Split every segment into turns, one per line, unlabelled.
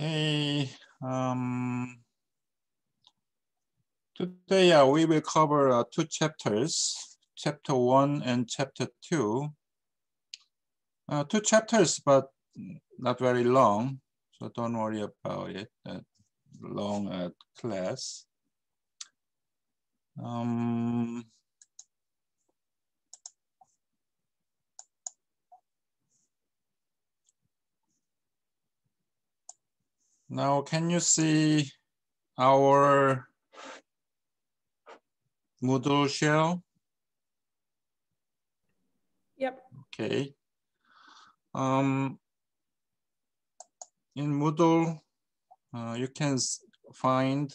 Okay. Um, today uh, we will cover uh, two chapters, chapter one and chapter two. Uh, two chapters, but not very long, so don't worry about it, that long uh, class. Um, Now, can you see our Moodle shell?
Yep.
Okay. Um, in Moodle, uh, you can find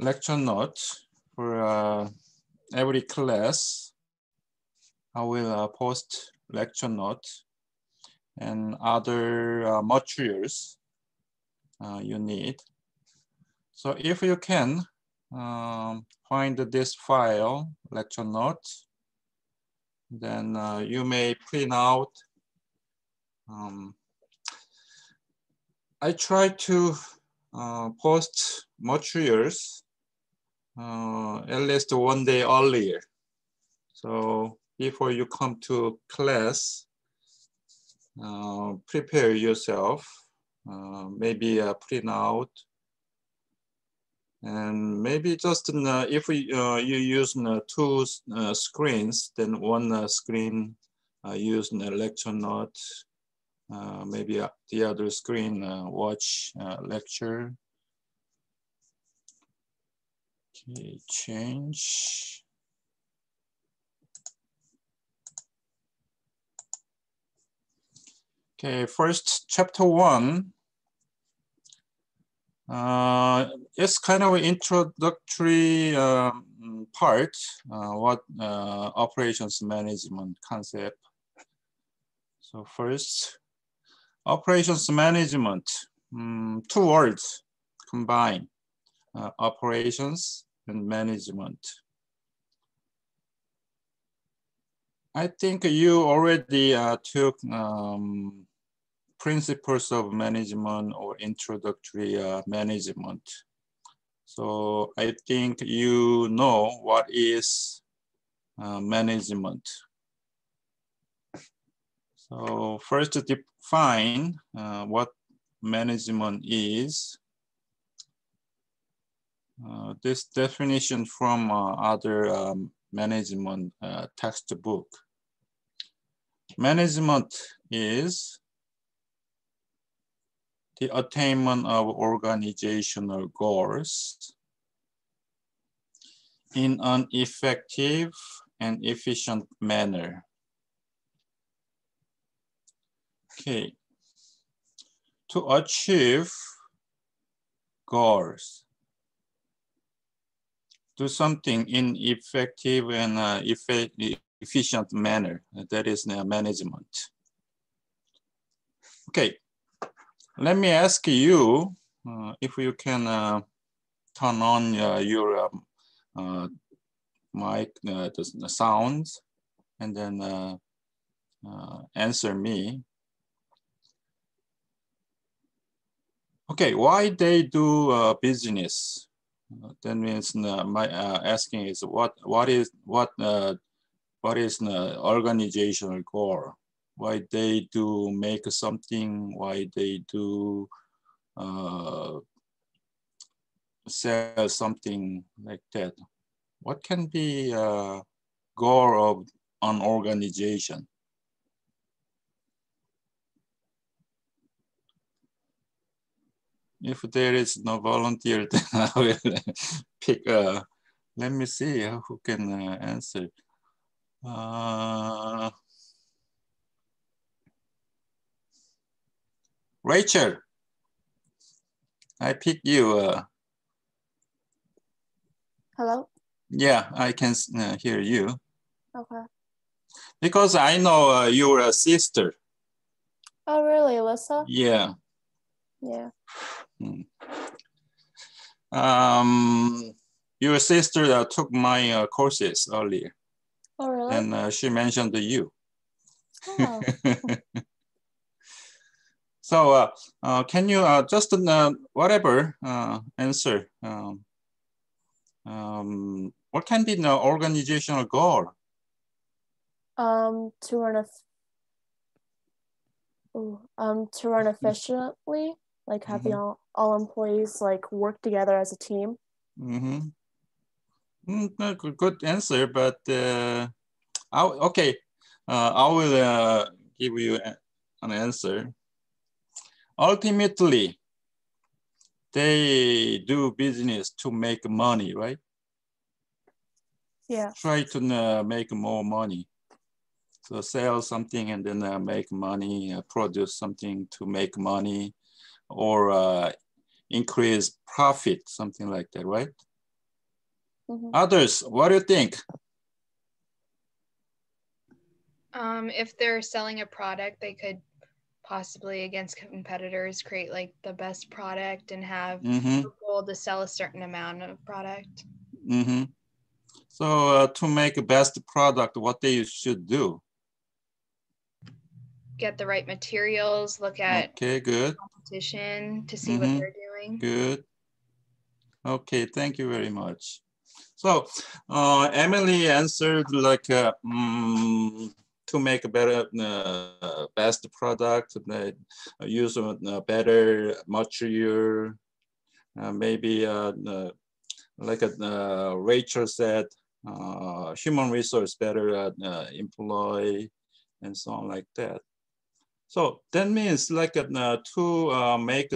lecture notes for uh, every class. I will uh, post lecture notes and other uh, materials uh, you need. So if you can um, find this file, lecture notes, then uh, you may print out. Um, I try to uh, post materials uh, at least one day earlier. So before you come to class, uh, prepare yourself, uh, maybe a printout, and maybe just uh, if we, uh, you use uh, two uh, screens, then one screen use a lecture note, maybe the other screen watch lecture. Okay, change. Okay, first chapter one. Uh, it's kind of an introductory um, part, uh, what uh, operations management concept. So first, operations management, um, two words combine, uh, operations and management. I think you already uh, took um, principles of management or introductory uh, management. So I think you know what is uh, management. So first define uh, what management is. Uh, this definition from uh, other um, management textbook. Management is the attainment of organizational goals in an effective and efficient manner. Okay. To achieve goals, do something in effective and uh, efficient manner. That is uh, management. Okay, let me ask you uh, if you can uh, turn on uh, your um, uh, mic, uh, the, sounds, and then answer me. Okay, why they do business? that means my asking is what what is what what is the organizational goal? why they do make something, why they do uh, sell something like that. What can be a goal of an organization? If there is no volunteer, then I will pick, a, let me see who can uh, answer. Uh, Rachel, I pick you. Uh,
Hello?
Yeah, I can uh, hear you.
Okay.
Because I know uh, you're a sister.
Oh, really, Alyssa?
Yeah.
Yeah.
Hmm. Um, your sister uh, took my uh, courses earlier.
Oh, really?
And uh, she mentioned you.
Oh.
So uh, uh, can you uh, just uh, whatever uh, answer? Um, um, what can be the organizational goal?
Um, to run a, ooh, um, to run efficiently, like having
Mhm.
all, all employees like work together as a team.
Mm-hmm. Mm, no, good, good answer, but uh, I, okay, uh, I will uh, give you an answer. Ultimately, they do business to make money, right?
Yeah.
Try to uh, make more money. So sell something and then uh, make money, uh, produce something to make money, or uh, increase profit, something like that, right?
Mhm.
Others, what do you think?
Um, if they're selling a product, they could possibly against competitors create like the best product and have
Mm-hmm.
a goal to sell a certain amount of product.
Mm-hmm. So uh, to make a best product, what they should do?
Get the right materials, look at
Okay, good,
competition to see
Mhm.
what they're doing.
good. Okay, thank you very much. So uh, Emily answered like uh, mm, to make a better, uh, best product, uh, use a better material, uh, maybe uh, like Rachel said, human resource better employ and so on like that. So that means like to make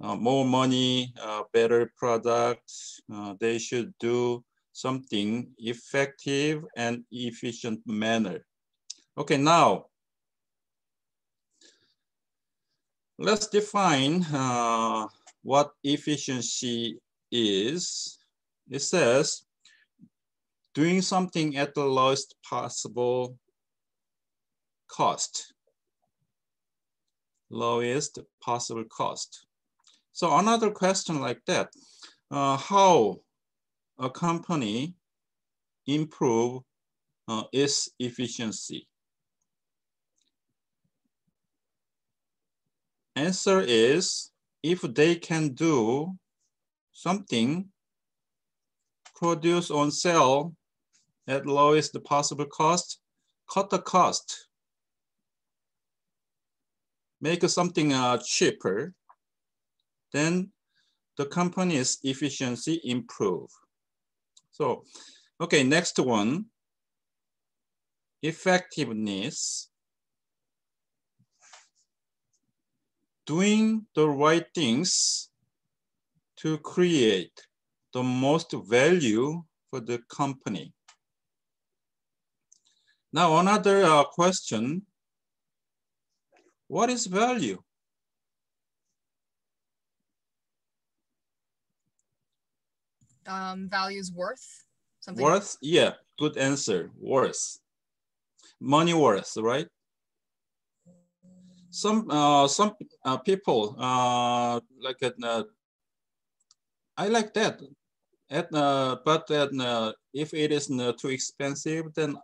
uh, more money, uh, better products, uh, they should do something effective and efficient manner. Okay, now let's define uh, what efficiency is. It says doing something at the lowest possible cost. Lowest possible cost. So another question like that, uh, how a company improve uh, its efficiency? Answer is if they can do something, produce on sale at lowest possible cost, cut the cost, make something uh, cheaper, then the company's efficiency improve. So, okay, next one, effectiveness. Doing the right things to create the most value for the company. Now, another uh, question, what is value?
Um, values worth something.
Worth, yeah, good answer, worth. Money worth, right? Some uh, some uh, people uh, like it, uh, I like that. At, uh, but uh, if it is uh, too expensive, then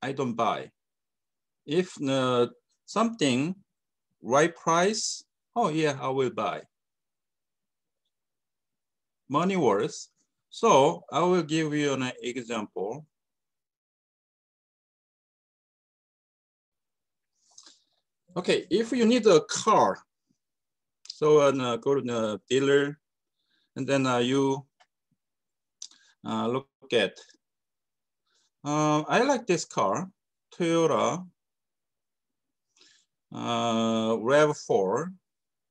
I don't buy. If uh, something right price, oh yeah, I will buy. Money worth. So I will give you an example. Okay, if you need a car, so uh, go to the dealer, and then uh, you uh, look at. Uh, I like this car, Toyota uh, RAV4.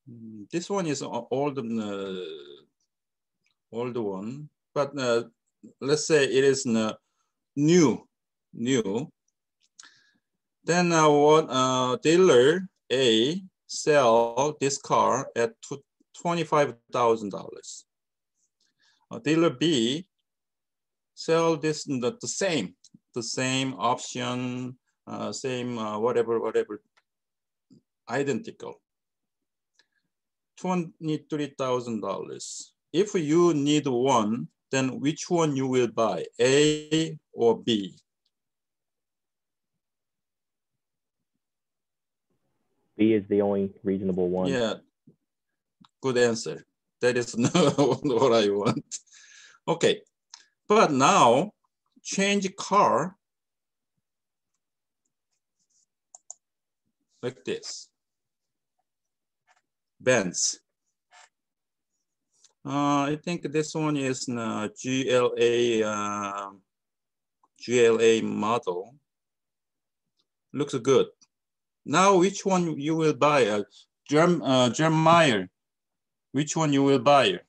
Mm, This one is old, uh, old one, but uh, let's say it is new, new. Then uh, what uh, dealer A sell this car at $25,000. Uh, dealer B sell this the, the same, the same option, uh, same uh, whatever, whatever, identical. $23,000. If you need one, then which one you will buy, A or B?
B is the only reasonable one.
Yeah, good answer. That is not what I want. Okay, but now change car like this. Benz. Uh, I think this one is uh, GLA uh, GLA model. Looks good. Now, which one you will buy? Uh, Germ, uh, Jeremiah, which one you will buy?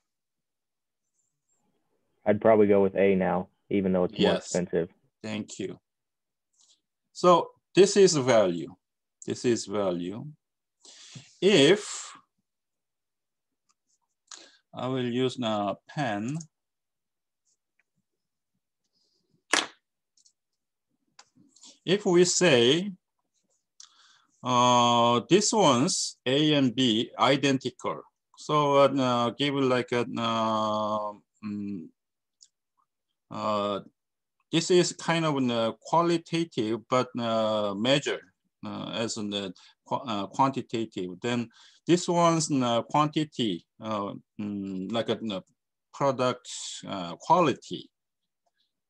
I'd probably go with A now, even though it's more
Yes.
expensive.
Thank you. So this is value. This is value. If I will use now pen. If we say uh, this one's A and B identical, so uh, give like a uh, mm, uh, this is kind of a qualitative but uh, measure uh, as in the qu uh, quantitative. Then this one's uh, quantity, uh, mm, like a uh, product quality.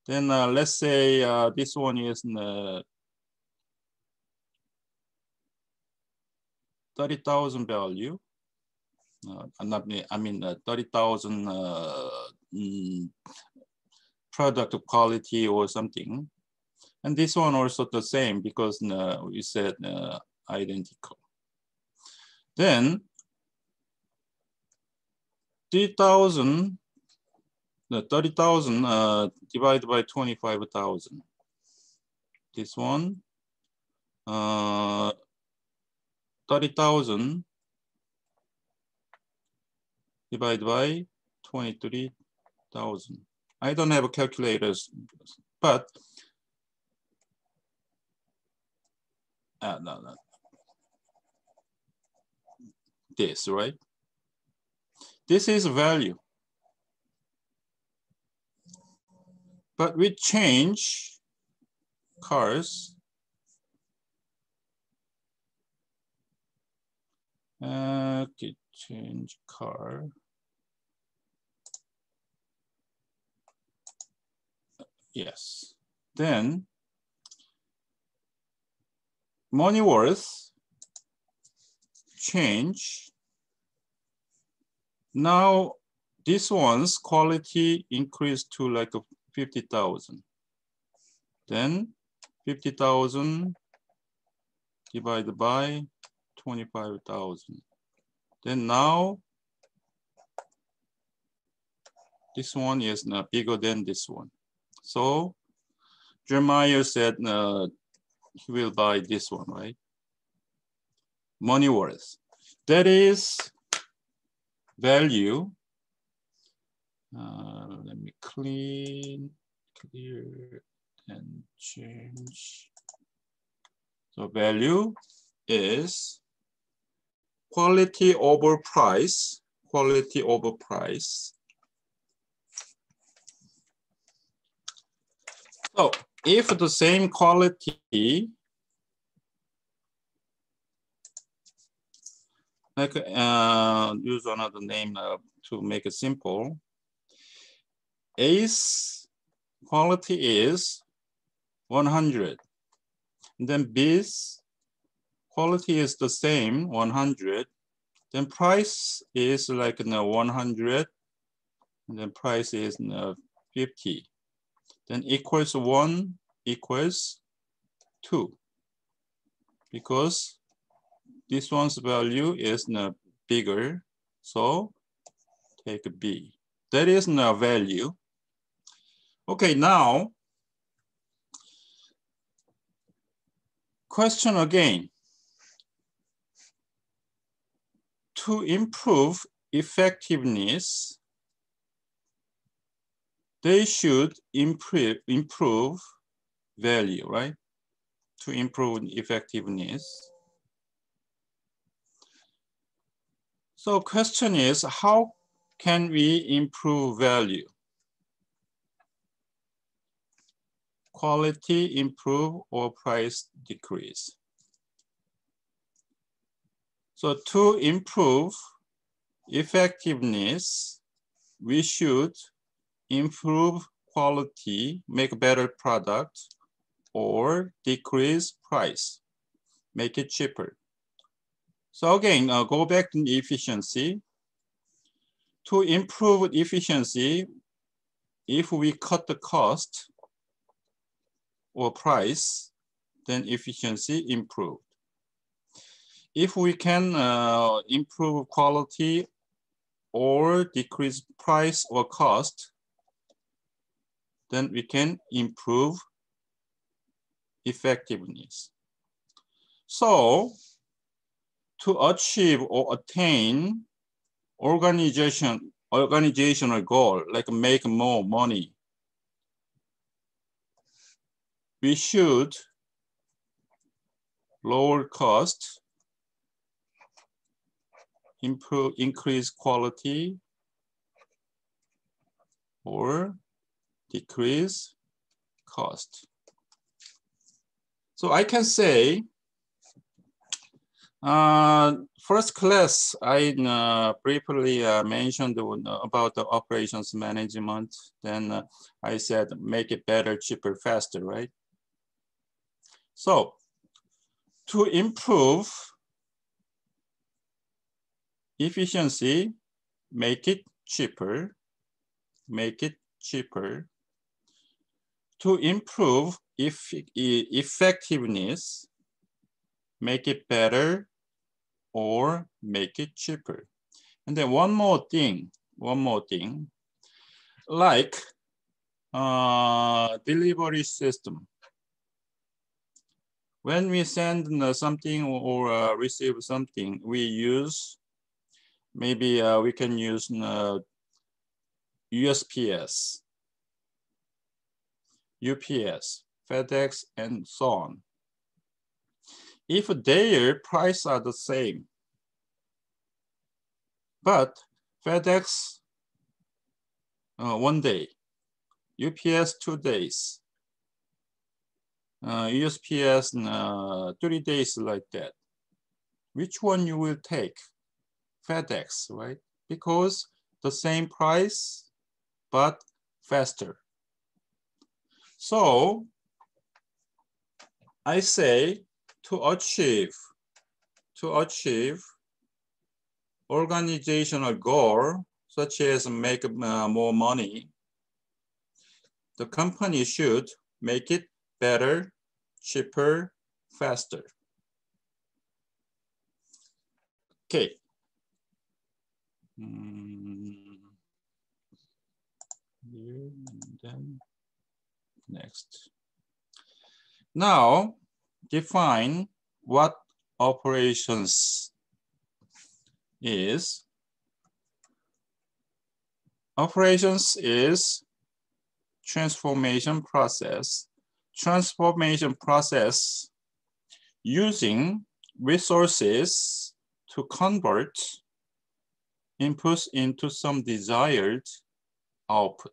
Then let's say this one is uh, 30,000 value. Uh, not, I mean, uh, 30,000 uh, mm, product quality or something. And this one also the same because uh, we said identical. Then 3,000, the 30,000 uh, divided by 25,000. This one, uh, 30,000 divided by 23,000. I don't have a calculators, but uh, no, no. This, right? This is value. But we change cars. Uh, okay, change car. Yes. Then money worth change. Now this one's quality increased to like a 50,000. Then 50,000 divided by 25,000. Then now this one is not bigger than this one. So Jeremiah said uh, he will buy this one, right? Money worth. That is value. Uh, let me clean, clear, and change. So value is quality over price, quality over price. So if the same quality, like uh, use another name uh, to make it simple. A's quality is 100. And then B's quality is the same, 100. Then price is like you know, 100. And then price is you know, 50 then equals one equals two. Because this one's value is not bigger, so take B. That is the value. Okay, now, question again. To improve effectiveness, they should improve, improve value, right? To improve effectiveness. So question is, how can we improve value? Quality improve or price decrease? So to improve effectiveness, we should improve quality, make better product, or decrease price, make it cheaper. So again, uh, go back to efficiency. To improve efficiency, if we cut the cost or price, then efficiency improved. If we can uh, improve quality or decrease price or cost, then we can improve effectiveness. So to achieve or attain organization, organizational goal, like make more money, we should lower cost, improve, increase quality, or decrease cost. So I can say, uh, first class, I uh, briefly uh, mentioned about the operations management. Then uh, I said, make it better, cheaper, faster, right? So to improve efficiency, make it cheaper, make it cheaper. To improve if, effectiveness, make it better or make it cheaper. And then one more thing, one more thing, like uh, delivery system when we send something or uh, receive something, we use, maybe uh, we can use uh, USPS, UPS, FedEx, and so on. If their price are the same, but FedEx uh, one day, UPS two days, uh, USPS uh, 30 days like that. Which one you will take? FedEx, right? Because the same price, but faster. So I say to achieve, to achieve organizational goal, such as make uh, more money, the company should make it better, cheaper, faster. Okay. Mm. then next. Now, define what operations is. Operations is transformation process transformation process using resources to convert inputs into some desired output.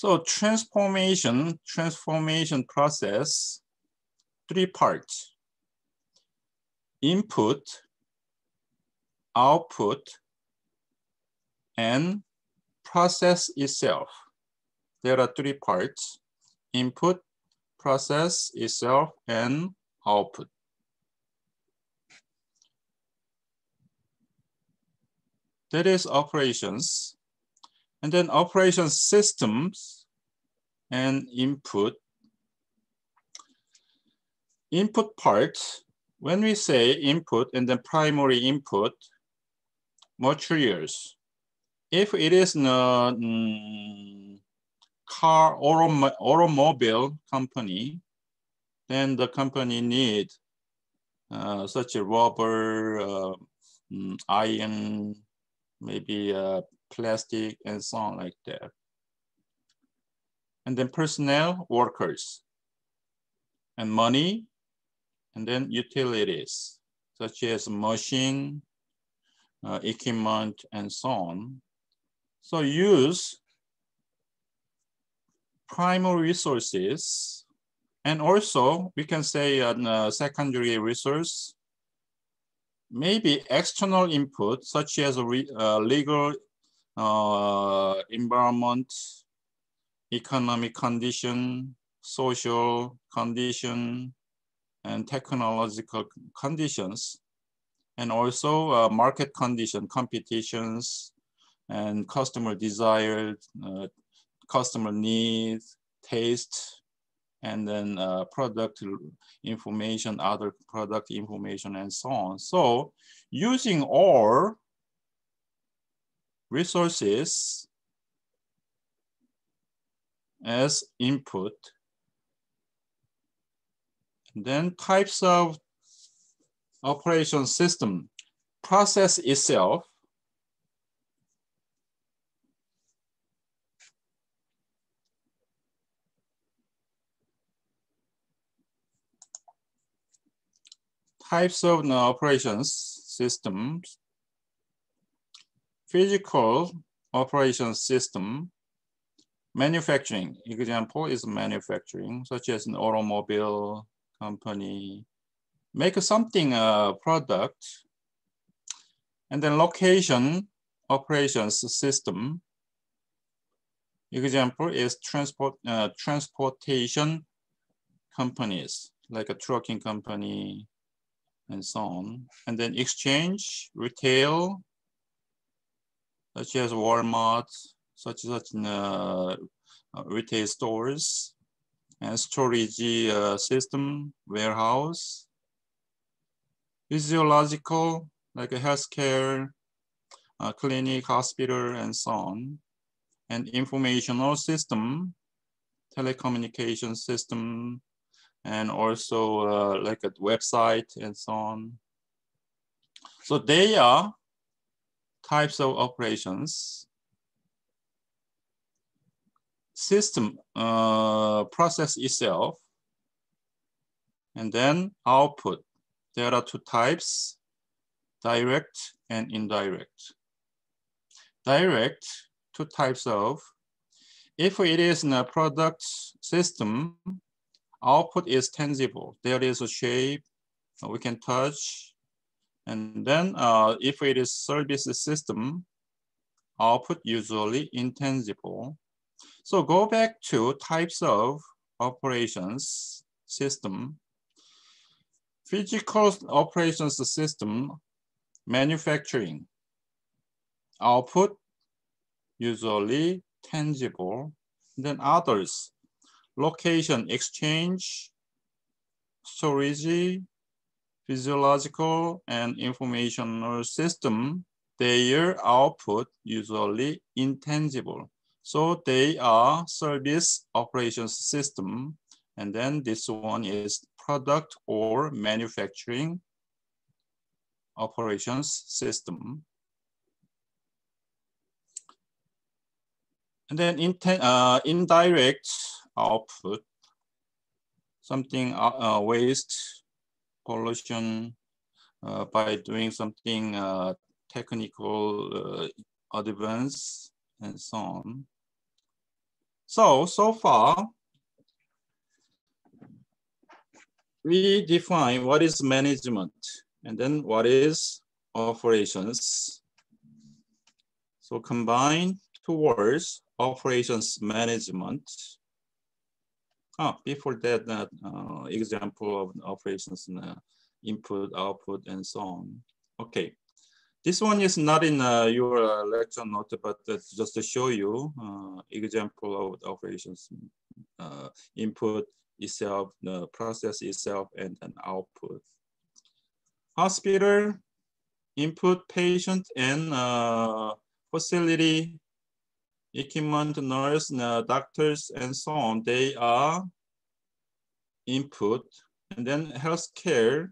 So transformation, transformation process, three parts. Input, output, and process itself. There are three parts, input, process itself, and output. That is operations. And then operation systems and input. Input part, when we say input and then primary input, materials, if it is a mm, car or automobile company, then the company need uh, such a rubber, uh, mm, iron, maybe uh, plastic and so on like that. And then personnel, workers, and money, and then utilities, such as machine, uh, equipment, and so on. So use primary resources And also we can say a uh, secondary resource, maybe external input such as uh, legal uh, environment, economic condition, social condition, and technological conditions, and also uh, market condition, competitions, and customer desire, uh, customer needs, taste, and then uh, product information, other product information, and so on. So using all resources as input, then types of operation system, process itself, types of the operations systems, physical operation system, manufacturing, example is manufacturing, such as an automobile company, make something a uh, product, and then location operations system. Example is transport uh, transportation companies, like a trucking company, and so on. And then exchange, retail, such as Walmart, such as uh, retail stores, and storage uh, system, warehouse, physiological, like a healthcare, uh, clinic, hospital, and so on, and informational system, telecommunication system, and also uh, like a website and so on. So they are types of operations. System uh, process itself, and then output. There are two types, direct and indirect. Direct, two types of. If it is in a product system, Output is tangible. There is a shape we can touch. And then uh, if it is service system, output usually intangible. So go back to types of operations system. Physical operations system, manufacturing. Output, usually tangible. Then others, location exchange, storage, physiological and informational system, their output usually intangible. So they are service operations system. And then this one is product or manufacturing operations system. And then in, uh, indirect output, something uh, uh, waste, pollution, uh, by doing something uh, technical uh, advance and so on. So, so far, we define what is management and then what is operations. So combine two words, operations management Oh, before that, uh, uh, example of operations, uh, input, output, and so on. Okay, this one is not in uh, your uh, lecture note, but just to show you uh, example of operations, input itself, the process itself, and an output. Hospital, input, patient, and facility equipment, nurse, uh, doctors, and so on, they are input. And then healthcare,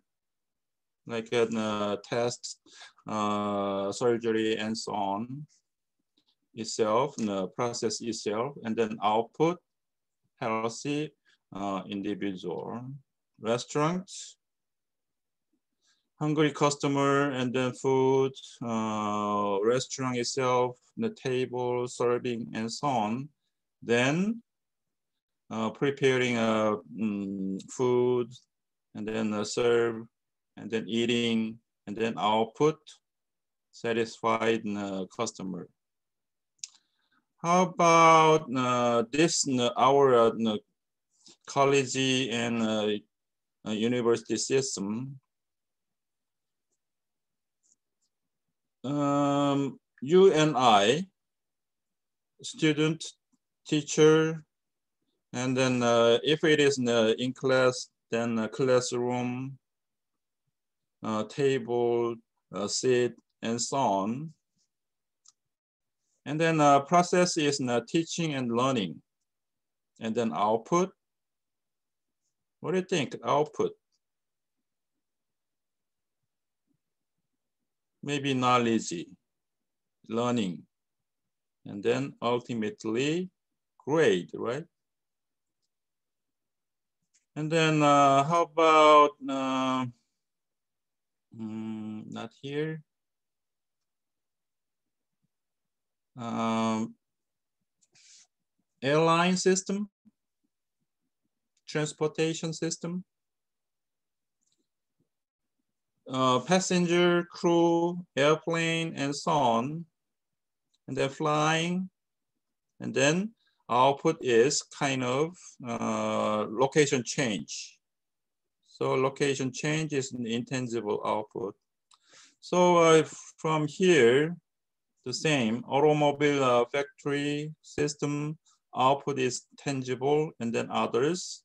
like uh, test, uh, surgery, and so on, itself, the process itself, and then output, healthy uh, individual. Restaurants, hungry customer and then food, uh, restaurant itself, the table, serving, and so on. Then uh, preparing uh, mm, food, and then uh, serve, and then eating, and then output, satisfied uh, customer. How about uh, this, uh, our college and university system? Um, you and I, student, teacher, and then uh, if it is in, in class, then classroom, uh, table, uh, seat, and so on. And then uh, process is uh, teaching and learning. And then output. What do you think, output? Maybe knowledge, learning. And then ultimately grade, right? And then uh, how about, uh, mm, not here. Um, airline system, transportation system, uh, passenger, crew, airplane, and so on. And they're flying, and then output is kind of uh, location change. So location change is an intangible output. So uh, from here, the same automobile uh, factory system output is tangible and then others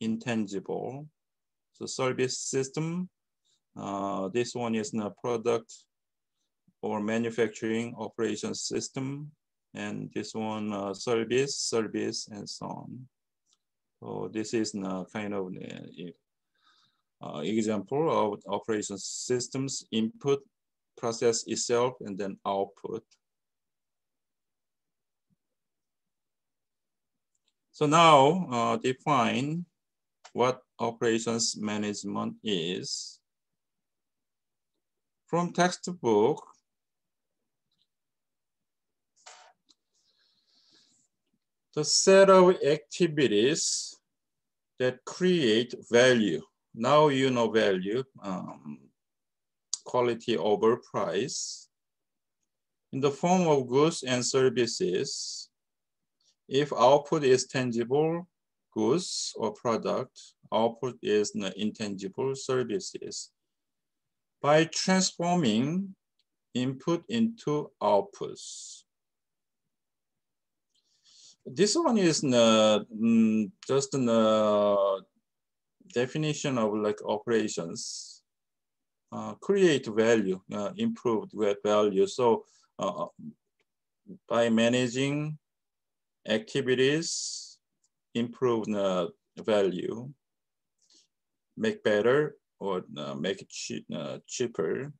intangible. So service system, uh, this one is a product or manufacturing operation system and this one uh, service, service, and so on. So this is a kind of uh, uh, example of operation systems input process itself and then output. So now uh, define what operations management is. From textbook, the set of activities that create value. Now you know value, um, quality over price. In the form of goods and services, if output is tangible goods or product, output is intangible services. By transforming input into outputs, this one is uh, just a definition of like operations. Uh, create value, uh, improved value. So uh, by managing activities, improve the value, make better or uh, make it uh, cheaper.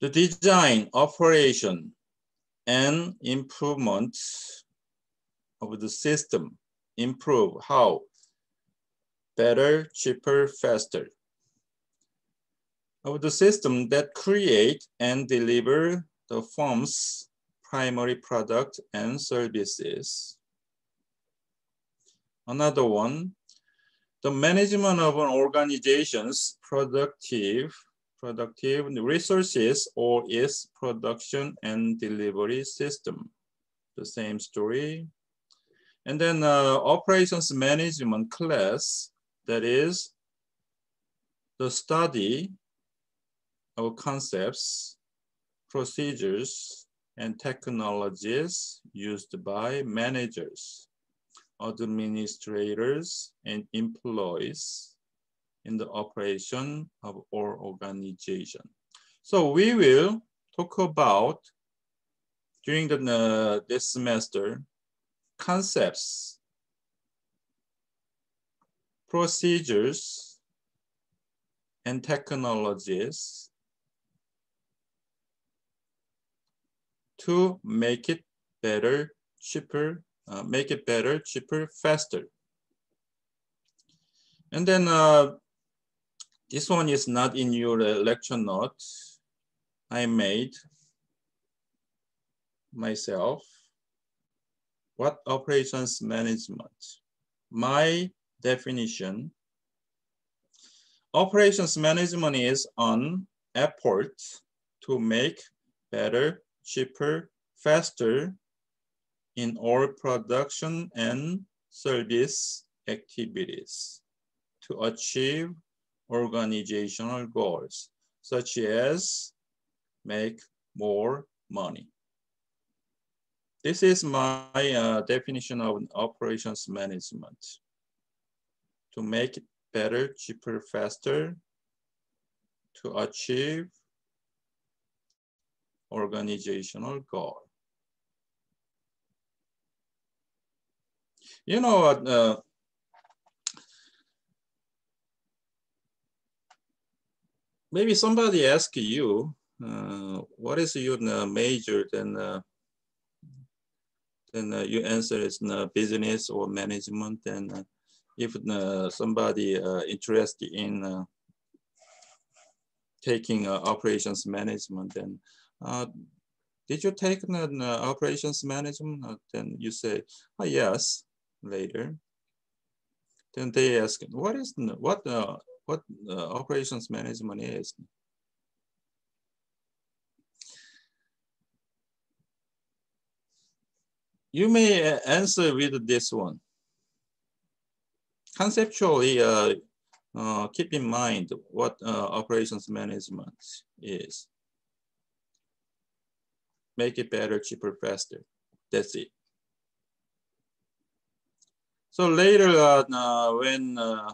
The design, operation, and improvement of the system. Improve how? Better, cheaper, faster. Of the system that create and deliver the firm's primary product and services. Another one, the management of an organization's productive productive resources or its production and delivery system. The same story. And then uh, operations management class, that is the study of concepts, procedures, and technologies used by managers, administrators, and employees in the operation of our organization. So we will talk about during the, uh, this semester concepts, procedures, and technologies to make it better, cheaper, uh, make it better, cheaper, faster. And then uh, this one is not in your lecture notes. I made myself. what operations management? My definition, operations management is an effort to make better, cheaper, faster in all production and service activities to achieve organizational goals, such as make more money. This is my uh, definition of operations management. To make it better, cheaper, faster, to achieve organizational goal. You know uh, maybe somebody ask you, uh, what is your uh, major, then, uh, then uh, you answer is uh, business or management. And if somebody interested in taking operations management, then did you take an operations management? then you say, oh, yes, later. Then they ask, what is what uh, what uh, operations management is? You may uh, answer with this one. Conceptually, uh, uh, keep in mind what uh, operations management is. Make it better, cheaper, faster. That's it. So later, uh, uh, when uh,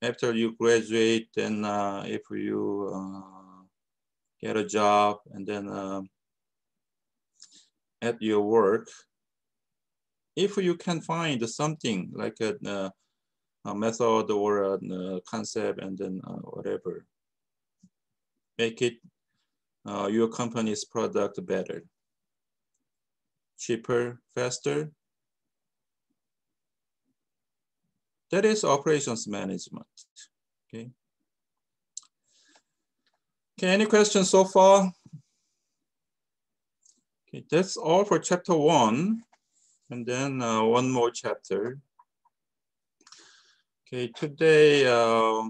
after you graduate, and uh, if you uh, get a job and then uh, at your work, if you can find something like a, a method or a, concept and then whatever, make it your company's product better, cheaper, faster, That is operations management, okay? Okay, any questions so far? Okay, that's all for chapter one. And then uh, one more chapter. Okay, today, uh,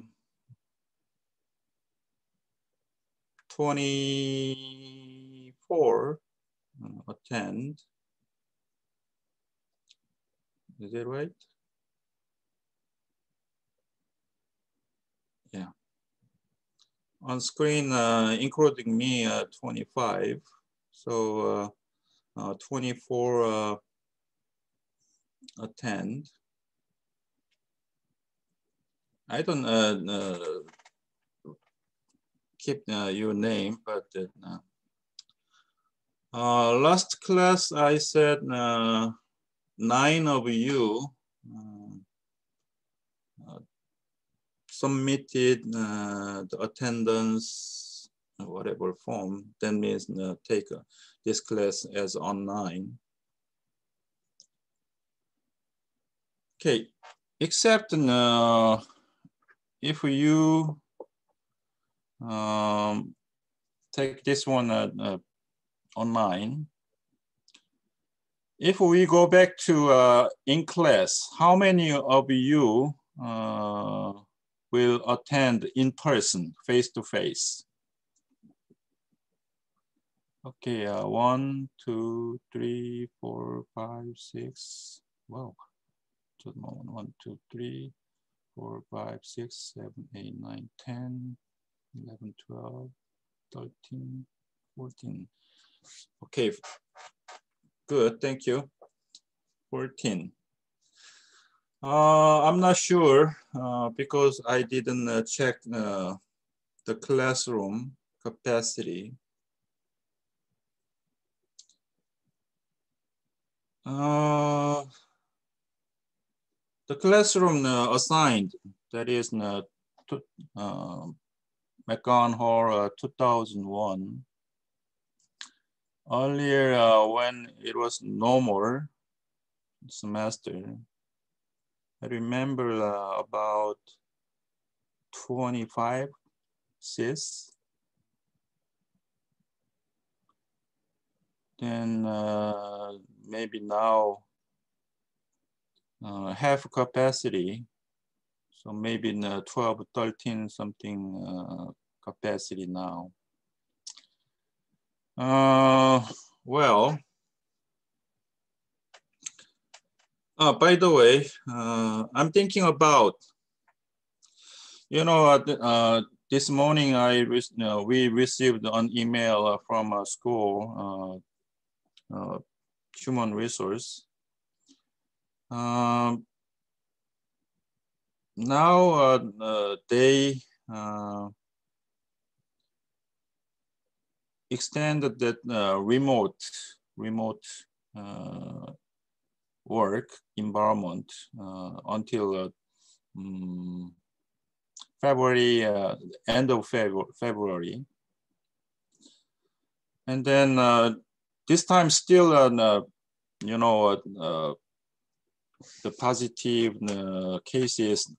24 uh, attend. Is it right? On screen, uh, including me, uh, 25. So uh, uh 24 uh, attend. I don't uh, keep your name, but last class I said nine of you submitted uh, the attendance, whatever form, that means uh, take uh, this class as online. Okay, except uh, if you um, take this one uh, uh, online, if we go back to uh, in class, how many of you uh, will attend in person, face to face. Okay, uh, one, two, three, four, five, six. Wow. One, two, three, four, five, six, seven, eight, nine, 10, 11, 12, 13, 14. Okay, good, thank you. 14. Uh, I'm not sure uh, because I didn't uh, check uh, the classroom capacity. Uh, the classroom uh, assigned, that is uh, uh, McGowan Hall 2001. Earlier when it was normal semester, I remember uh, about 25 cis. Then uh, maybe now uh, half capacity. So maybe in uh, 12, 13 something uh, capacity now. Uh, well, uh, by the way, uh, I'm thinking about, you know, uh, uh this morning I re we received an email uh, from a school, uh, human resource. Um, now they extended that remote remote work environment uh, until um, February, uh, end of February. And then this time still, you know, the positive uh, cases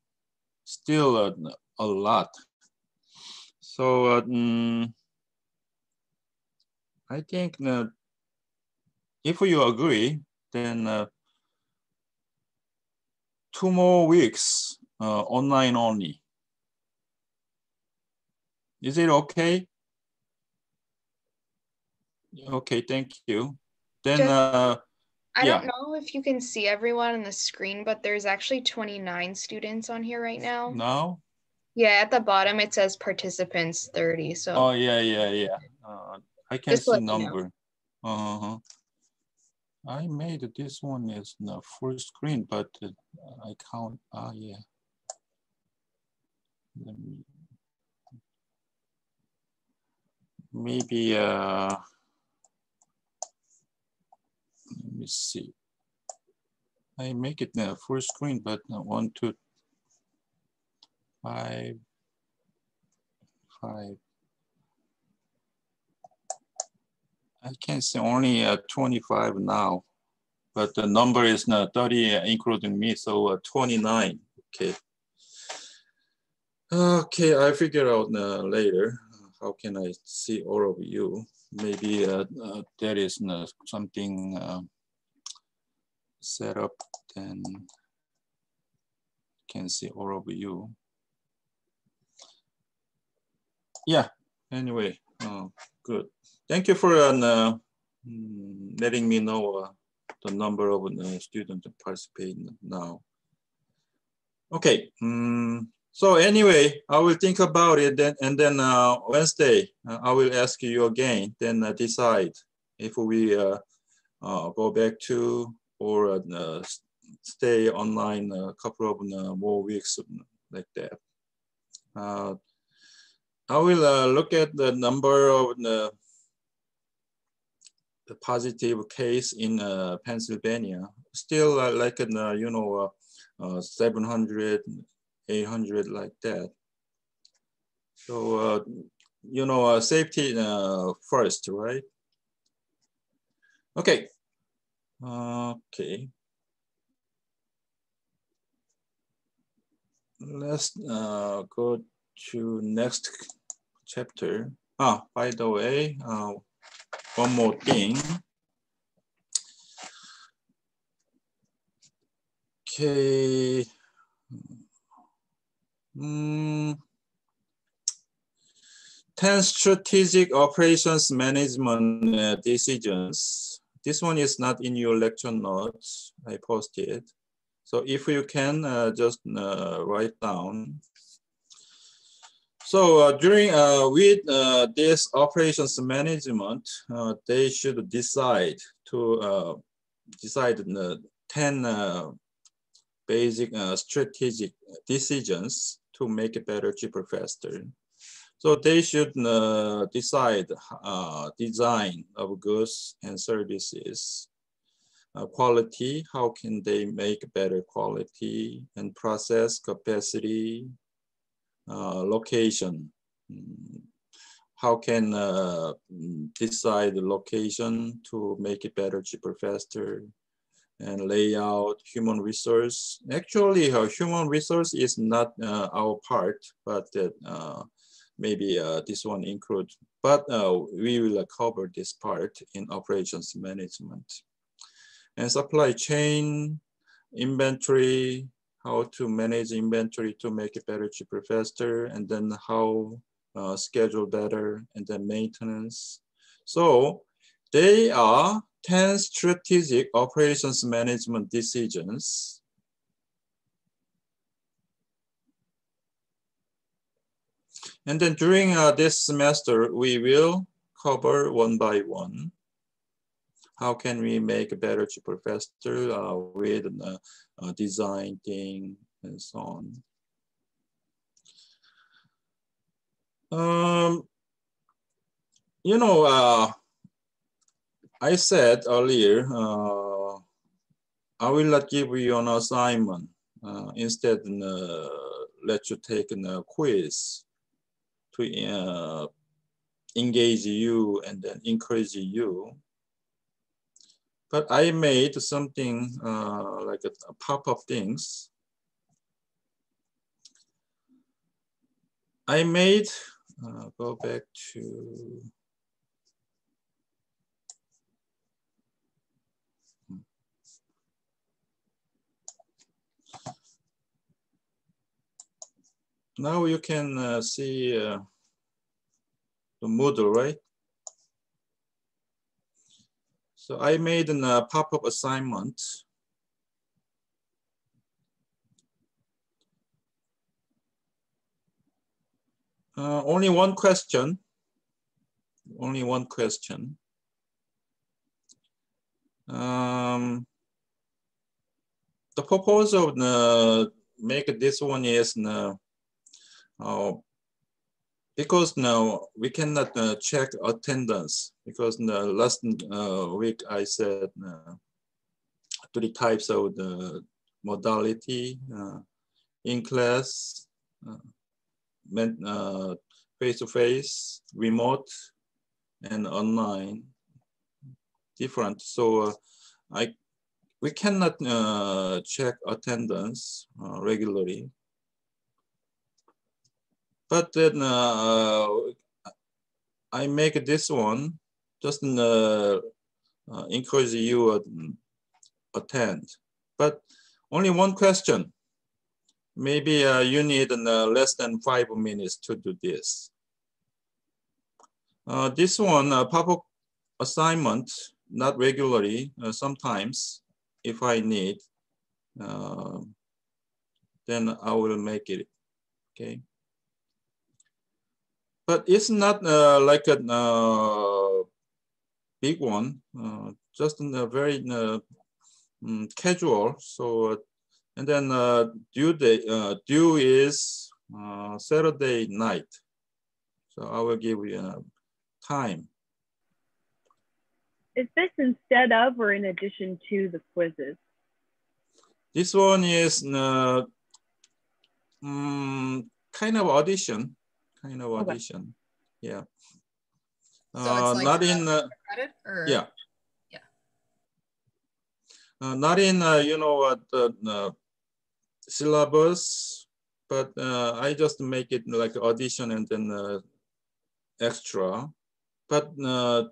still uh, a lot. So um, I think if you agree, then two more weeks online only. Is it okay? Okay, thank you. Then,
Just,
uh,
I
yeah.
don't know if you can see everyone on the screen, but there's actually 29 students on here right now.
No?
Yeah, at the bottom it says participants 30. So
Oh, yeah, yeah, yeah. Uh, I can
Just
see
let me know.
number. Uh-huh. I made this one is the full screen, but uh, I count, ah, yeah. Let me maybe uh, let me see. I make it now full screen, but one, two, five, five. I can see only uh, 25 now, but the number is not 30, uh, including me, so uh, 29. Okay. Okay, I figure out uh, later how can I see all of you? Maybe uh, uh, there is uh, something uh, set up, then can see all of you. Yeah, anyway, uh, good. Thank you for uh, mm, letting me know uh, the number of uh, students participating now. Okay, um, so anyway, I will think about it then, and then uh, Wednesday, uh, I will ask you again, then uh, decide if we uh, go back to or stay online a couple of more weeks like that. I will look at the number of the positive case in Pennsylvania. Still like, you know, 700, 800 like that. So, uh, you know, uh, safety uh, first, right? Okay. Okay. Let's uh, go to next chapter. Ah, by the way, uh, one more thing. Okay. Mm, 10 strategic operations management uh, decisions. This one is not in your lecture notes. I posted. So if you can uh, just uh, write down. So uh, during uh, with uh, this operations management, they should decide to decide the 10 basic strategic decisions to make it better, cheaper, faster. So they should uh, decide uh, design of goods and services, uh, quality, how can they make better quality and process capacity, uh, location, mm, how can uh, decide the location to make it better, cheaper, faster, and layout, human resource. Actually, uh, human resource is not uh, our part, but uh, maybe uh, this one include, but uh, we will uh, cover this part in operations management. And supply chain, inventory, how to manage inventory to make it better, cheaper, faster, and then how uh, schedule better, and then maintenance. So they are 10 strategic operations management decisions. And then during uh, this semester, we will cover one by one. How can we make a better, cheaper, faster uh, with uh, uh, design thing and so on. Um, you know, uh, I said earlier, uh, I will not give you an assignment. Uh, instead, uh, let you take a quiz to uh, engage you and then encourage you. But I made something uh, like a, a pop-up things. I made, uh, go back to, now you can uh, see uh, the Moodle, right? So I made a uh, pop-up assignment. Uh, only one question, only one question. Um, the purpose of make this one is uh, uh, because now we cannot uh, check attendance. Because last uh, week I said uh, three types of the modality uh, in class, uh, face-to-face, -face, remote, and online, different. So I we cannot check attendance regularly but then uh, I make this one just uh, uh, encourage you uh, attend. But only one question. Maybe uh, you need less than five minutes to do this. This one, pop-up assignment, not regularly, sometimes if I need, uh, then I will make it, okay? But it's not uh, like a uh, big one, uh, just a very uh, um, casual. So, uh, and then uh, due day due is Saturday night. So I will give you a time.
Is this instead of or in addition to the quizzes?
This one is um, kind of audition kind of audition. Okay. Yeah.
So uh, like
not in uh,
credit or
yeah
yeah
uh, not in uh, you know what the uh, syllabus but uh, I just make it like audition and then uh, extra but uh,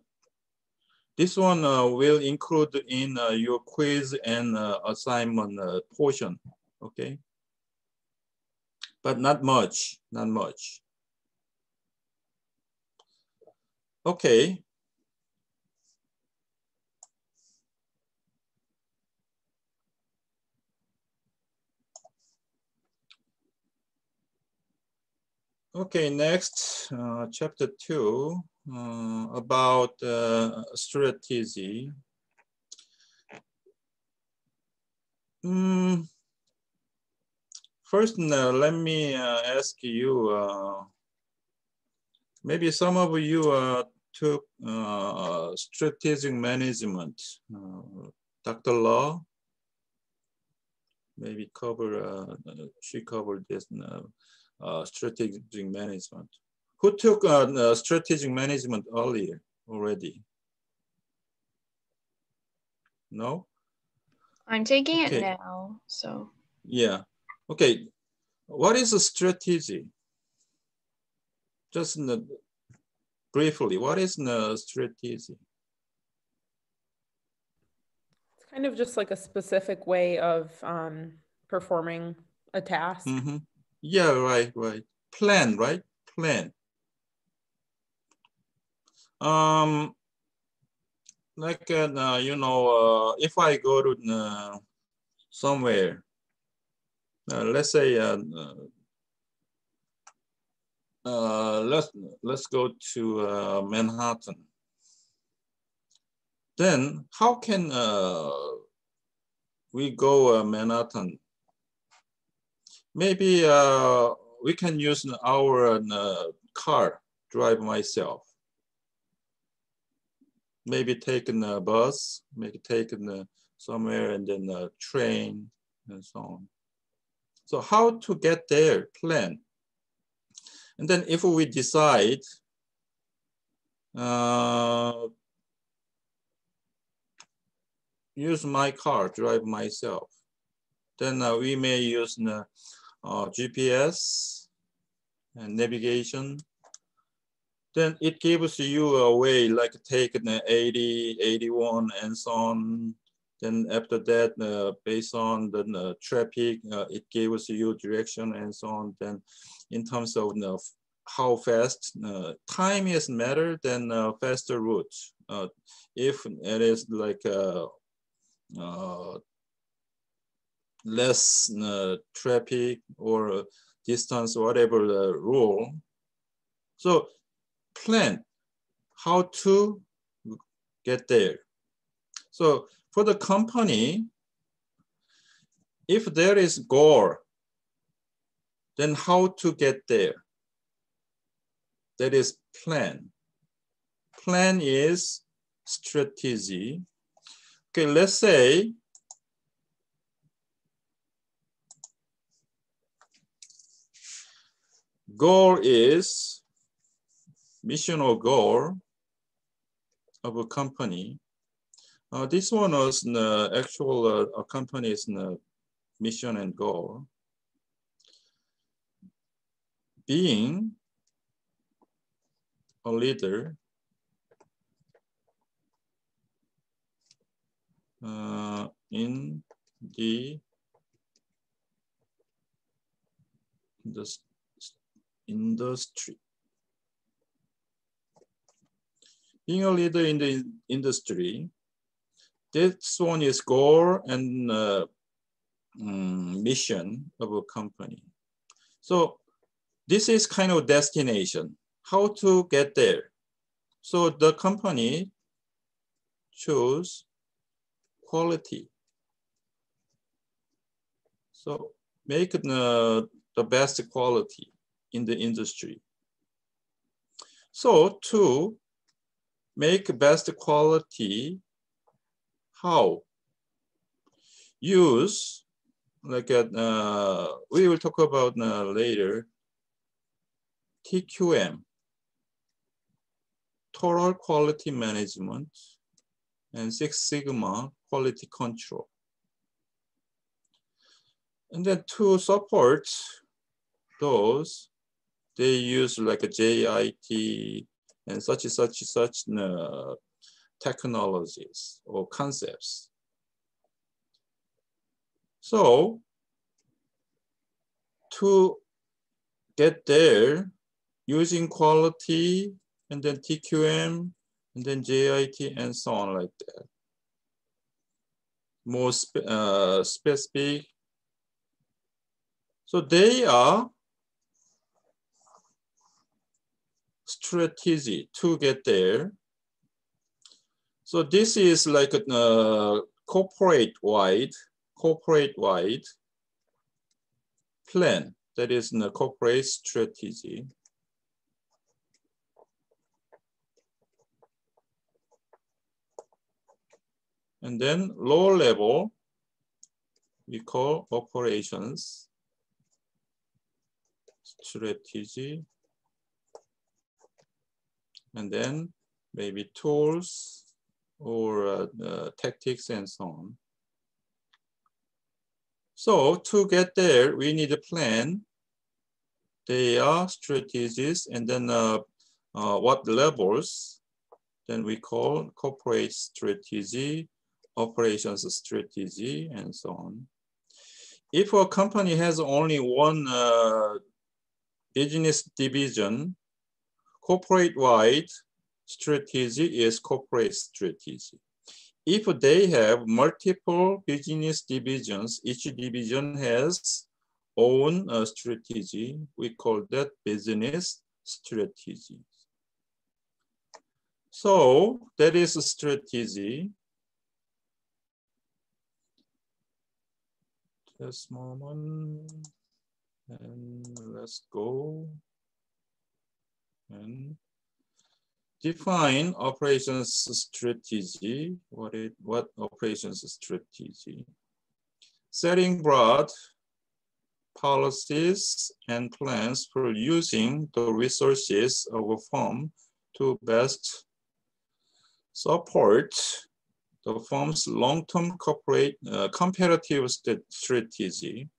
this one uh, will include in uh, your quiz and uh, assignment uh, portion okay but not much not much Okay. Okay, next, uh, chapter two, uh, about uh, strategy. Mm, first, uh, let me uh, ask you, uh, maybe some of you took uh, strategic management. Uh, Dr. Law, maybe cover, uh, she covered this strategic management. Who took uh, strategic management earlier already? No?
I'm taking okay. it now, so.
Yeah, okay. What is a strategy? Just in the, briefly, what is the strategy?
It's
Kind of just like a specific way of um, performing a task.
Mhm. Yeah, right, right. Plan, right? Plan. Um, like uh, you know, uh, if I go to uh, somewhere, uh, let's say, uh, uh, let's let's go to uh, Manhattan. Then how can uh, we go uh, Manhattan? Maybe uh, we can use our uh, car, drive myself. Maybe taking a bus, maybe taking uh, somewhere and then a train and so on. So how to get there, plan. And then if we decide uh, use my car, drive myself, then uh, we may use uh, GPS and navigation. Then it gives you a way like take an 80, 81 and so on. Then after that, uh, based on the uh, traffic, uh, it gives you direction and so on. Then in terms of uh, how fast, uh, time is matter than uh, faster route. if it is like less uh, traffic or distance, whatever the rule. So plan how to get there. So for the company, if there is goal, then how to get there? That is plan. Plan is strategy. Okay, let's say goal is mission or goal of a company. Uh, this one was the actual uh, company's uh, mission and goal. Being a leader uh, in the, industry. Being a leader in the industry, this one is goal and uh, um, mission of a company. So this is kind of destination, how to get there. So the company choose quality. So make the, the best quality in the industry. So to make best quality, how? Use, like a, uh, we will talk about uh, later, TQM, Total Quality Management, and Six Sigma Quality Control. And then to support those, they use like a JIT and such such such uh, technologies or concepts. So to get there using quality and then TQM and then JIT and so on like that. More spe uh, specific. So they are strategy to get there. So this is like a uh, corporate wide, corporate wide plan that is in a corporate strategy. And then lower level, we call operations strategy and then maybe tools or uh, uh, tactics and so on. So to get there, we need a plan. They are strategies and then uh, uh, what levels, then we call corporate strategy operations strategy, and so on. If a company has only one uh, business division, corporate-wide strategy is corporate strategy. If they have multiple business divisions, each division has own uh, strategy. We call that business strategy. So that is a strategy. Just moment. And let's go. And define operations strategy. What it what operations strategy? Setting broad policies and plans for using the resources of a firm to best support the firm's long-term corporate uh, comparative strategy.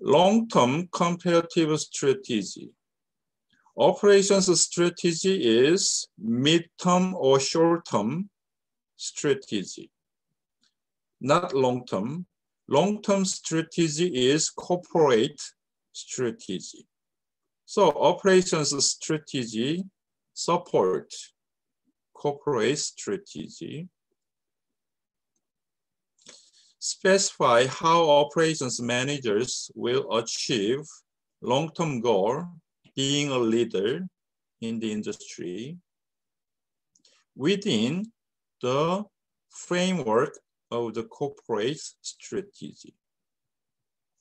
Long-term comparative strategy. Operations strategy is mid-term or short-term strategy, not long-term. Long-term strategy is corporate strategy. So operations strategy support corporate strategy. Specify how operations managers will achieve long-term goal, being a leader in the industry within the framework of the corporate strategy.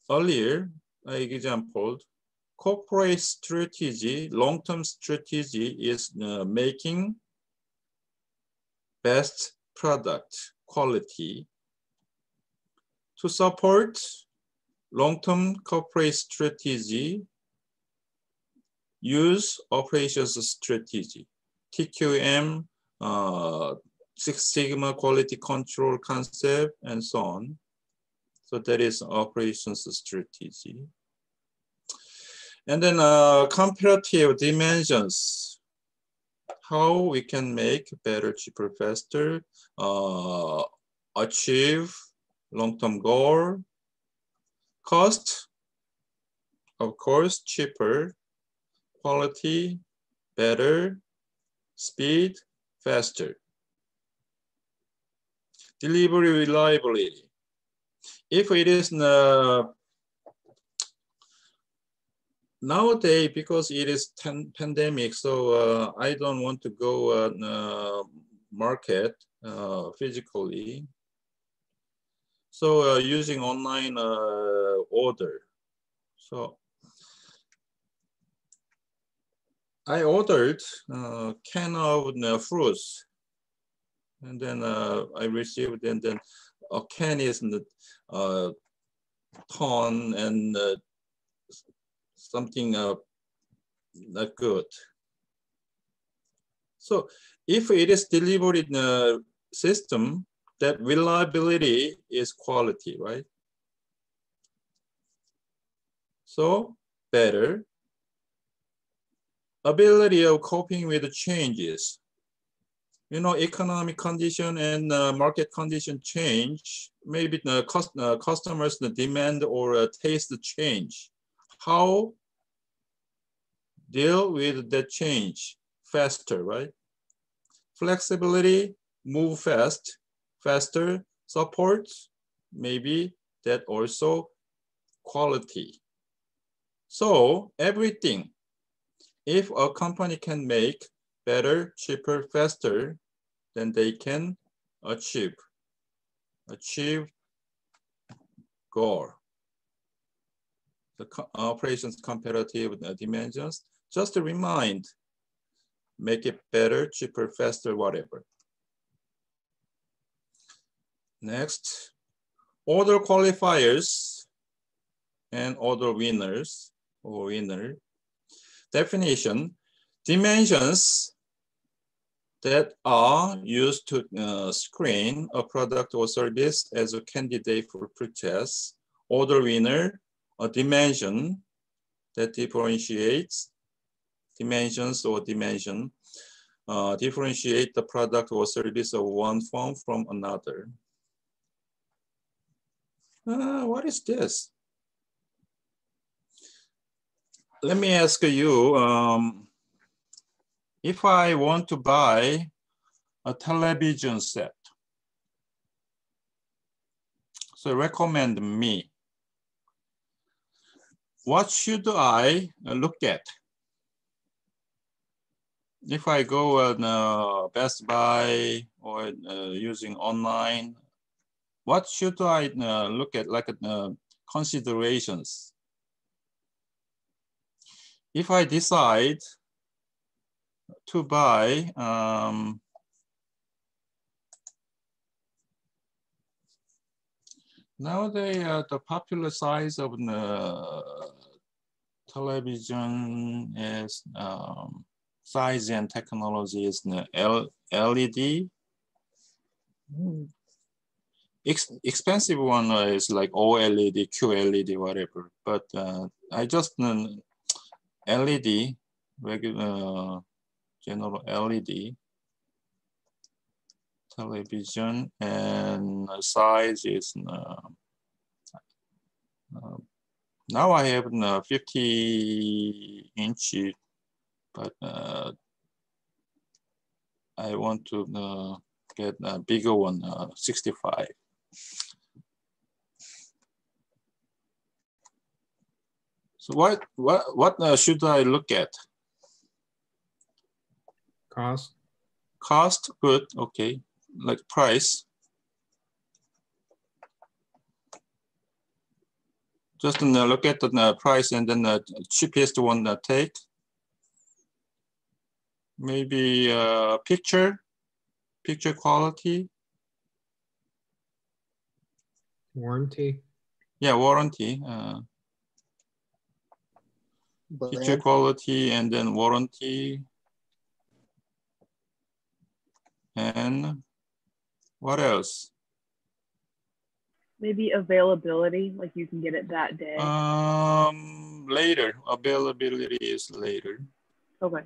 Earlier, I exampled corporate strategy, long-term strategy is uh, making best product quality to support long-term corporate strategy, use operations strategy, TQM, uh, Six Sigma quality control concept, and so on. So that is operations strategy. And then uh, comparative dimensions, how we can make better, cheaper, faster, uh, achieve long-term goal, cost, of course, cheaper, quality, better, speed, faster. Delivery reliability. If it is uh, nowadays, because it is pandemic, so uh, I don't want to go uh, uh market uh, physically. So uh, using online order. So I ordered a can of fruits and then uh, I received, and then a can is uh, ton and uh, something uh, not good. So if it is delivered in a system, that reliability is quality, right? So better. Ability of coping with changes you know, economic condition and uh, market condition change, maybe the uh, customers the demand or uh, taste change. How deal with the change faster, right? Flexibility, move fast, faster, support, maybe that also quality. So everything, if a company can make better, cheaper, faster, then they can achieve, achieve goal. The operations comparative dimensions, just to remind, make it better, cheaper, faster, whatever. Next, order qualifiers and order winners or winner. Definition, dimensions that are used to uh, screen a product or service as a candidate for purchase, order winner, a dimension that differentiates dimensions or dimension. uh, differentiate the product or service of one form from another. Uh, what is this? Let me ask you, um, if I want to buy a television set, so recommend me, what should I look at? if I go on uh, Best Buy or uh, using online, what should I uh, look at like uh, considerations? If I decide to buy um, nowadays uh, the popular size of the television is um, size and technology is the L LED. Ex expensive one is like OLED, QLED, whatever. But uh, I just uh, LED, regular uh, general LED television and size is uh, uh, now I have a 50 inch but uh, I want to uh, get a bigger one, uh, 65. So what what what uh, should I look at?
Cost.
Cost, good, okay. Like price. Just uh, look at the uh, price and then the cheapest one uh, take maybe uh, picture, picture quality.
Warranty.
Yeah, warranty. Uh, picture quality and then warranty. And what else?
Maybe availability, like you can get it that day.
Um, later, availability is later.
Okay.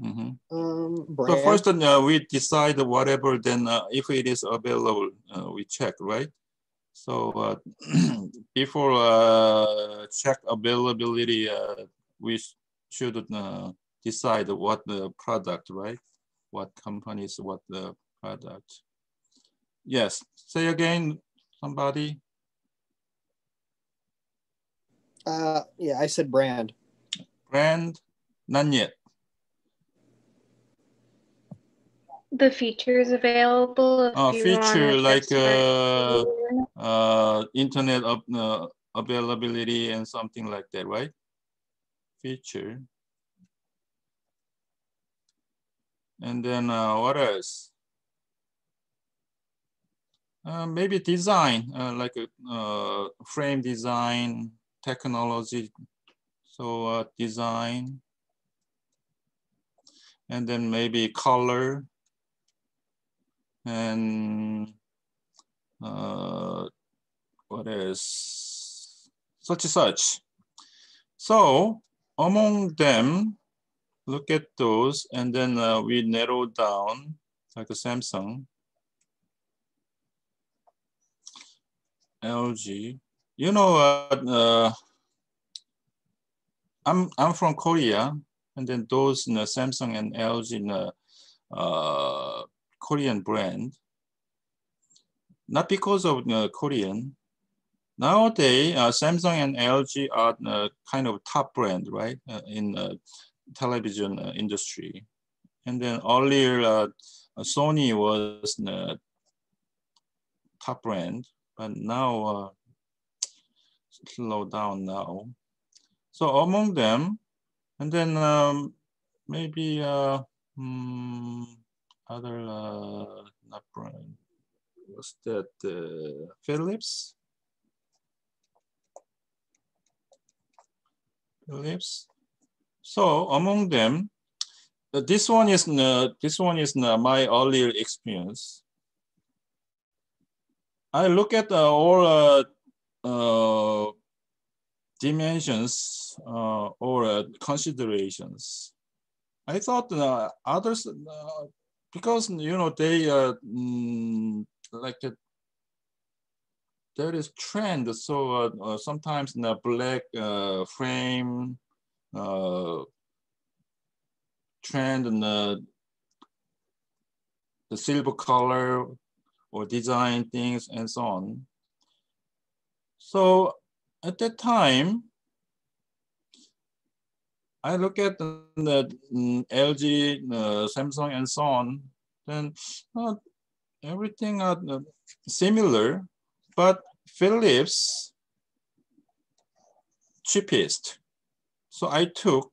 Mm -hmm.
Um,
so first, uh, we decide whatever. Then, uh, if it is available, uh, we check, right? So uh, before uh, check availability, uh, we should decide what the product, right? What companies, what the product. Yes. Say again, somebody.
Uh, yeah, I said brand.
Brand, none yet.
the features available.
Uh, feature like uh, uh, internet of, uh, availability and something like that, right? Feature. And then uh, what else? Uh, maybe design, uh, like a uh, frame design, technology. So uh, design. And then maybe color and what is such and such. So among them, look at those, and then uh, we narrow down like a Samsung, LG. You know? Uh, I'm I'm from Korea, and then those you know, Samsung and LG you know, uh, Korean brand, not because of uh, Korean. Nowadays, uh, Samsung and LG are uh, kind of top brand, right, uh, in the television uh, industry. And then earlier, uh, Sony was top brand, but now slow down now. So among them, and then um, maybe um, other uh, not brand was that uh, Philips. Philips. So among them, uh, this one is uh, this one is uh, my earlier experience. I look at uh, all uh, uh, dimensions or considerations. I thought others, because, you know, they, mm, like, uh, there is trend. So sometimes in the black frame, trend and the, the silver color or design things and so on. So at that time, I look at the, the mm, LG, Samsung, and so on. Then uh, everything are uh, similar, but Philips cheapest. So I took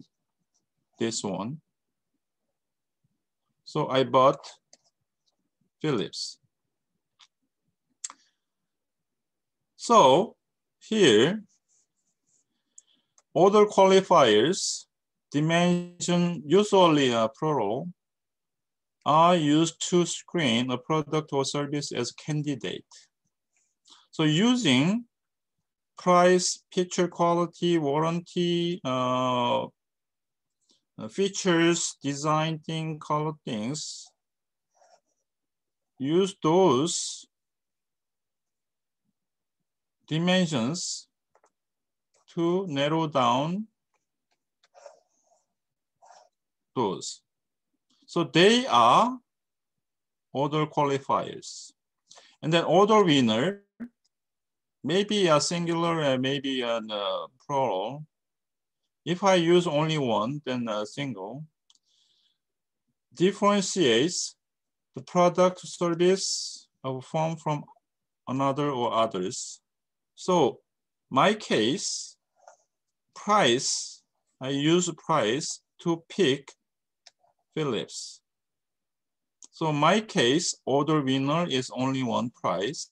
this one. So I bought Philips. So here, order qualifiers, dimension usually a plural, are used to screen a product or service as candidate. So using price, picture quality, warranty, uh, features, design thing, color things, use those dimensions to narrow down those. So they are order qualifiers. And then order winner, maybe a singular and maybe a uh, plural. If I use only one, then a single. Differentiates the product service of form from another or others. So my case, price, I use price to pick Philips. So my case, order winner is only one price.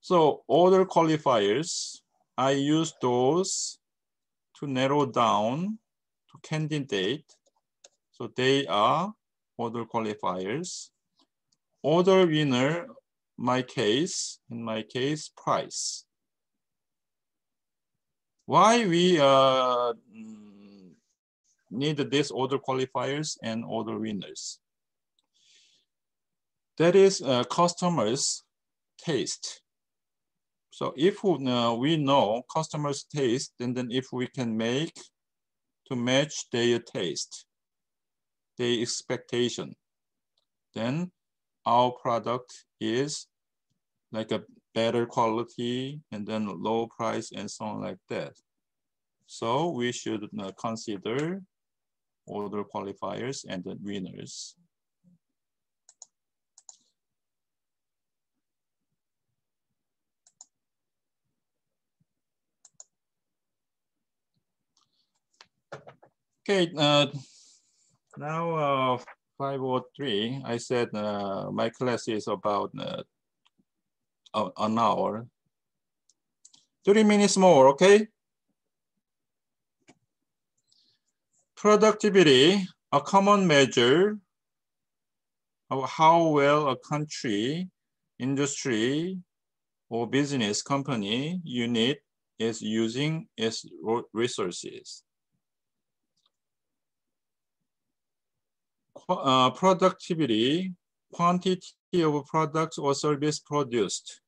So order qualifiers, I use those to narrow down to candidate. So they are order qualifiers. Order winner my case, in my case, price. Why we uh, need this order qualifiers and order winners? That is uh, customers' taste. So if uh, we know customers' taste, then, then if we can make to match their taste, their expectation, then our product is like a better quality and then low price and so on like that. So we should uh, consider order qualifiers and the winners. Okay, uh, now uh, 503, I said uh, my class is about uh, an hour. 30 minutes more, okay? Productivity, a common measure of how well a country, industry, or business company unit is using its resources. Uh, productivity, quantity of products or service produced,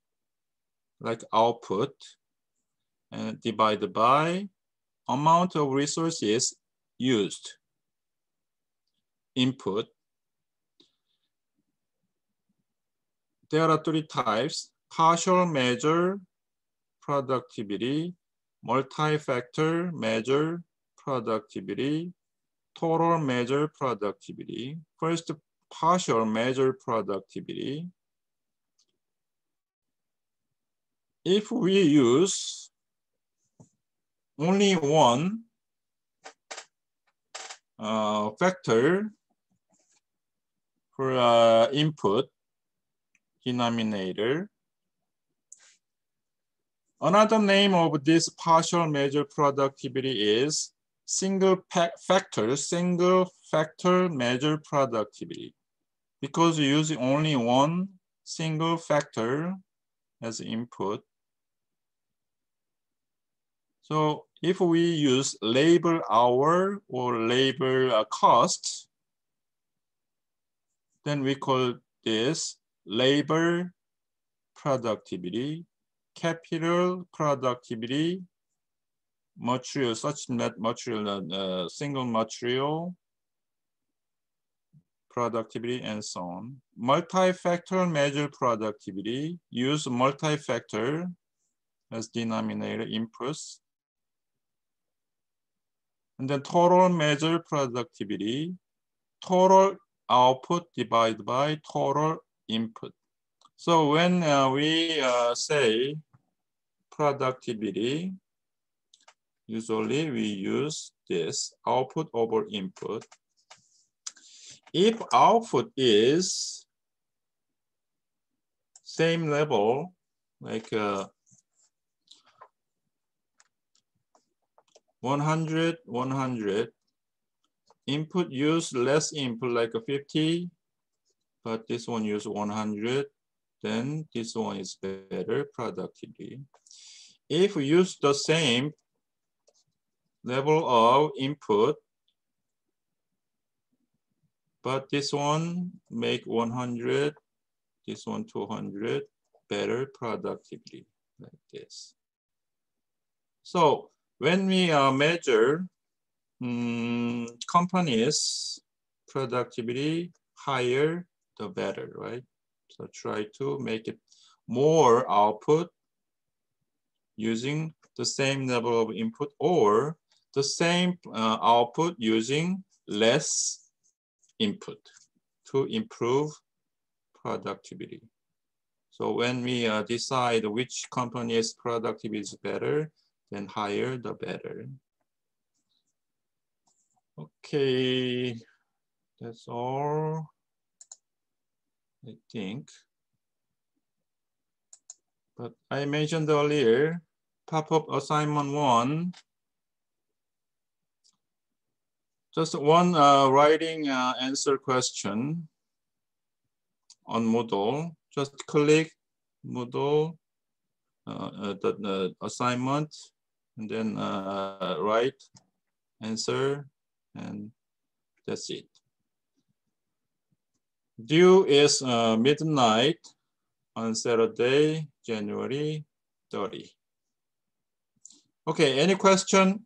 like output, and divided by amount of resources used, input. There are three types, partial measure productivity, multi-factor measure productivity, total measure productivity. First, partial measure productivity. If we use only one uh, factor for uh, input denominator, Another name of this partial measure productivity is single factor, single factor measure productivity. Because you use only one single factor as input, So if we use labor hour or labor cost, then we call this labor productivity, capital productivity, material, such net material, uh, single material productivity, and so on. Multi-factor measure productivity, use multi-factor as denominator inputs. And then total measure productivity, total output divided by total input. So when uh, we uh, say productivity, usually we use this output over input. If output is same level, like uh, 100, 100, input use less input like a 50, but this one use 100, then this one is better productivity. If we use the same level of input, but this one make 100, this one 200, better productivity like this. So when we uh, measure um, companies productivity higher, the better, right? So try to make it more output using the same level of input or the same uh, output using less input to improve productivity. So when we uh, decide which company's productivity is better, then higher the better. Okay, that's all, I think. But I mentioned earlier, pop-up assignment one, just one uh, writing uh, answer question on Moodle. Just click Moodle, uh, uh the, assignment, and then uh, write answer, and that's it. Due is uh, midnight on Saturday, January 30. Okay, any question?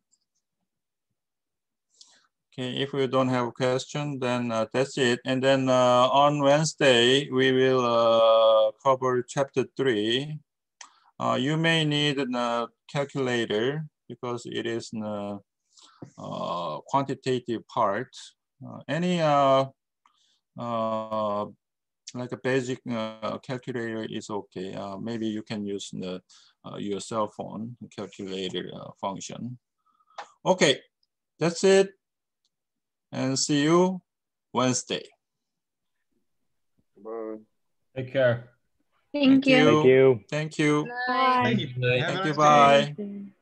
Okay, if we don't have a question, then uh, that's it. And then uh, on Wednesday, we will uh, cover chapter three. Uh, you may need a uh, calculator because it is a uh, quantitative part. any like a basic calculator is okay. maybe you can use the, your cell phone calculator function. Okay, that's it and see you Wednesday.
Bye.
Take care.
Thank,
Thank
you.
you.
Thank you.
Thank you.
Bye.
Thank you. Have a
Thank you.
nice.
Bye.